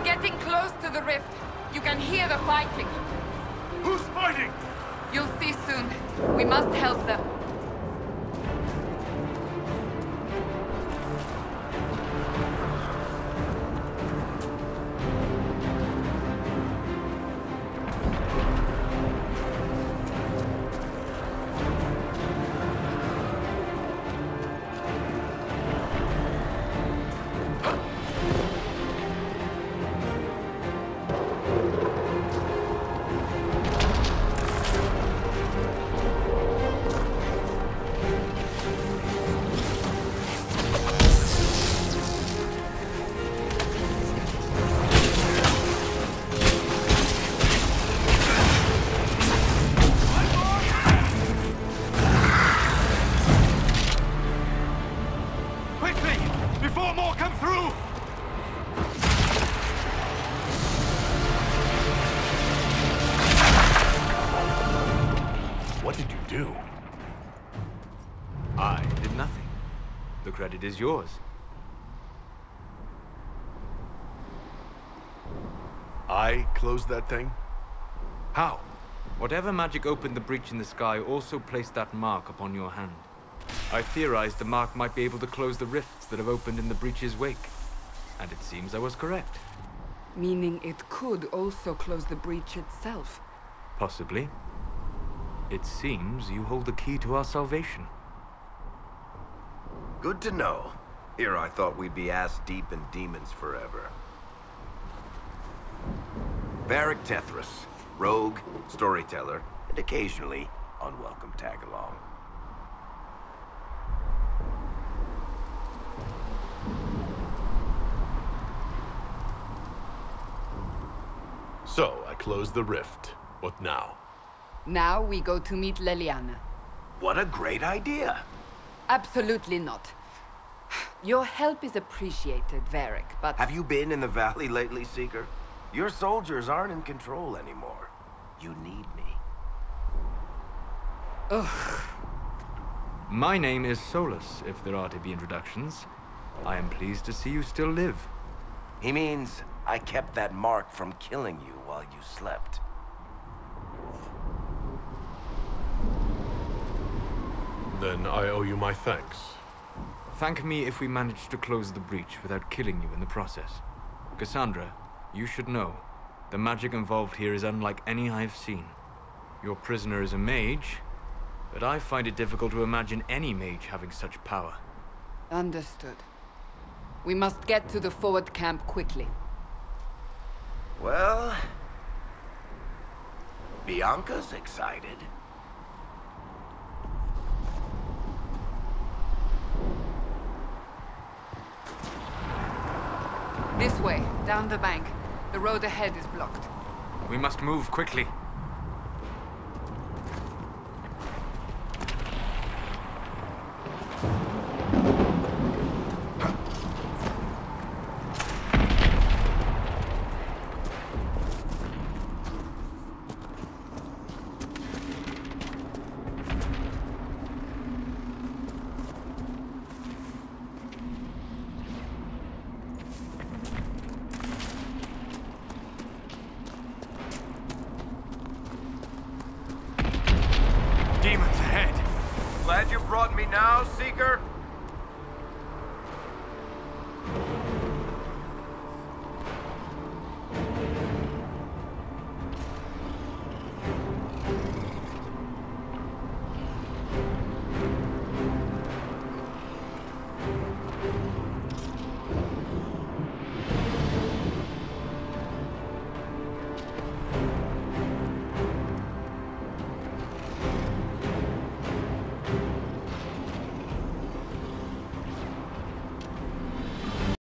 We're getting close to the rift. You can hear the fighting. Who's fighting? You'll see soon. We must help them. Do? I did nothing. The credit is yours. I closed that thing? How? Whatever magic opened the breach in the sky also placed that mark upon your hand. I theorized the mark might be able to close the rifts that have opened in the breach's wake. And it seems I was correct. Meaning it could also close the breach itself. Possibly. It seems you hold the key to our salvation. Good to know. Here I thought we'd be ass deep in demons forever. Varric Tethras, rogue, storyteller, and occasionally unwelcome tag-along. So, I closed the rift. What now? Now we go to meet Leliana. What a great idea! Absolutely not. Your help is appreciated, Varric, but... Have you been in the valley lately, Seeker? Your soldiers aren't in control anymore. You need me. Ugh. My name is Solas, if there are to be introductions. I am pleased to see you still live. He means I kept that mark from killing you while you slept. Then I owe you my thanks. Thank me if we manage to close the breach without killing you in the process. Cassandra, you should know. The magic involved here is unlike any I've seen. Your prisoner is a mage, but I find it difficult to imagine any mage having such power. Understood. We must get to the forward camp quickly. Well... Bianca's excited. This way, down the bank. The road ahead is blocked. We must move quickly. Demons ahead! Glad you brought me now, Seeker?